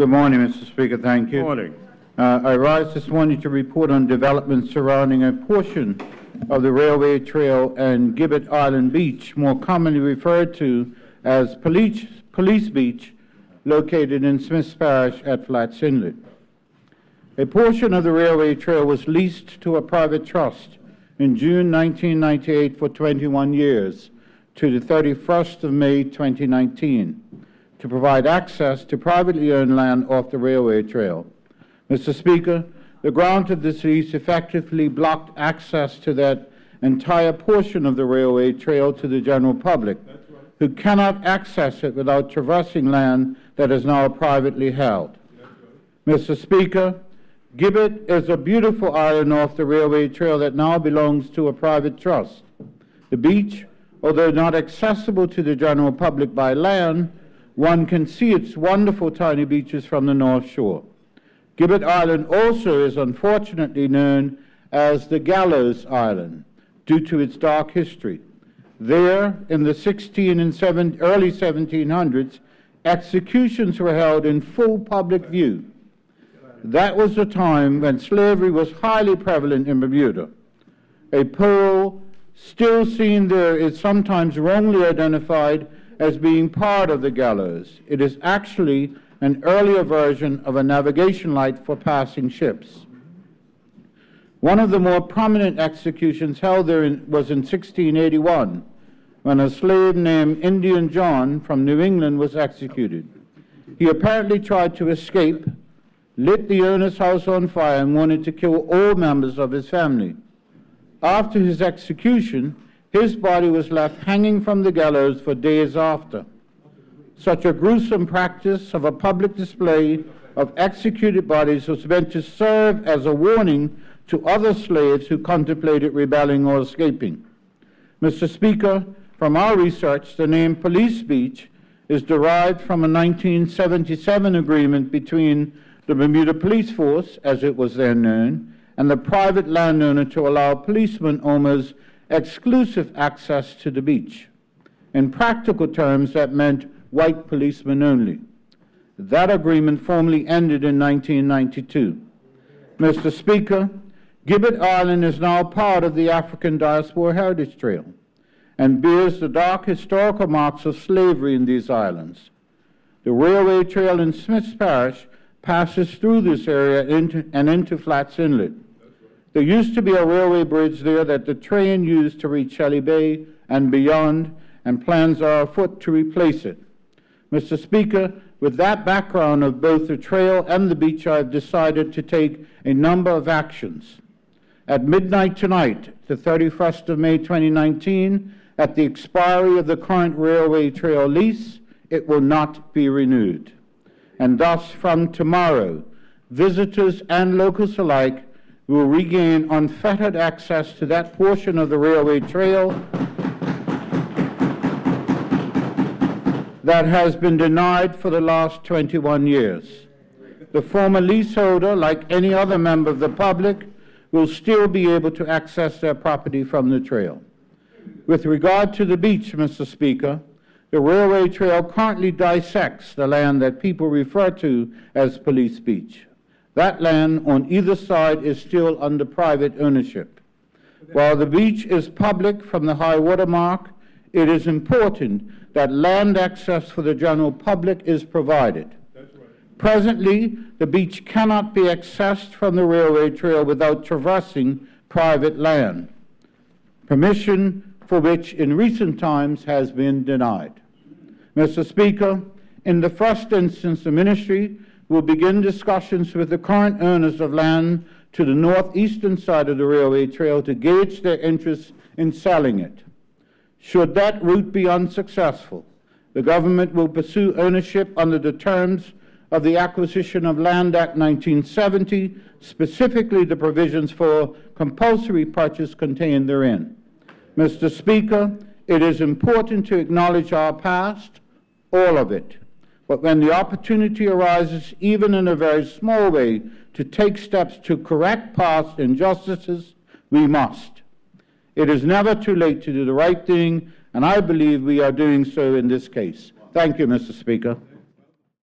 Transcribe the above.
Good morning, Mr. Speaker. Thank you. Good morning. Uh, I rise this morning to report on developments surrounding a portion of the railway trail and Gibbet Island Beach, more commonly referred to as Police, Police Beach, located in Smiths Parish at Flats Inlet. A portion of the railway trail was leased to a private trust in June 1998 for 21 years to the 31st of May 2019 to provide access to privately owned land off the railway trail. Mr. Speaker, the grant of this lease effectively blocked access to that entire portion of the railway trail to the general public, who cannot access it without traversing land that is now privately held. Mr. Speaker, Gibbet is a beautiful island off the railway trail that now belongs to a private trust. The beach, although not accessible to the general public by land, one can see its wonderful tiny beaches from the North Shore. Gibbet Island also is unfortunately known as the Gallows Island due to its dark history. There, in the 16 and 7, early 1700s, executions were held in full public view. That was the time when slavery was highly prevalent in Bermuda. A pole still seen there is sometimes wrongly identified as being part of the gallows. It is actually an earlier version of a navigation light for passing ships. One of the more prominent executions held there in, was in 1681, when a slave named Indian John from New England was executed. He apparently tried to escape, lit the owner's house on fire, and wanted to kill all members of his family. After his execution, his body was left hanging from the gallows for days after. Such a gruesome practice of a public display of executed bodies was meant to serve as a warning to other slaves who contemplated rebelling or escaping. Mr. Speaker, from our research, the name Police Beach is derived from a 1977 agreement between the Bermuda Police Force, as it was then known, and the private landowner to allow policemen almost exclusive access to the beach. In practical terms, that meant white policemen only. That agreement formally ended in 1992. Mr. Speaker, Gibbet Island is now part of the African Diaspora Heritage Trail and bears the dark historical marks of slavery in these islands. The railway trail in Smiths Parish passes through this area into, and into Flats Inlet. There used to be a railway bridge there that the train used to reach Shelly Bay and beyond, and plans are afoot to replace it. Mr. Speaker, with that background of both the trail and the beach, I have decided to take a number of actions. At midnight tonight, the 31st of May 2019, at the expiry of the current railway trail lease, it will not be renewed. And thus, from tomorrow, visitors and locals alike will regain unfettered access to that portion of the railway trail that has been denied for the last 21 years. The former leaseholder, like any other member of the public, will still be able to access their property from the trail. With regard to the beach, Mr. Speaker, the railway trail currently dissects the land that people refer to as Police Beach. That land on either side is still under private ownership. While the beach is public from the high water mark, it is important that land access for the general public is provided. Presently, the beach cannot be accessed from the railway trail without traversing private land, permission for which in recent times has been denied. Mr. Speaker, in the first instance, the Ministry will begin discussions with the current owners of land to the northeastern side of the railway trail to gauge their interest in selling it. Should that route be unsuccessful, the government will pursue ownership under the terms of the Acquisition of Land Act 1970, specifically the provisions for compulsory purchase contained therein. Mr. Speaker, it is important to acknowledge our past, all of it. But when the opportunity arises, even in a very small way, to take steps to correct past injustices, we must. It is never too late to do the right thing, and I believe we are doing so in this case. Thank you, Mr. Speaker.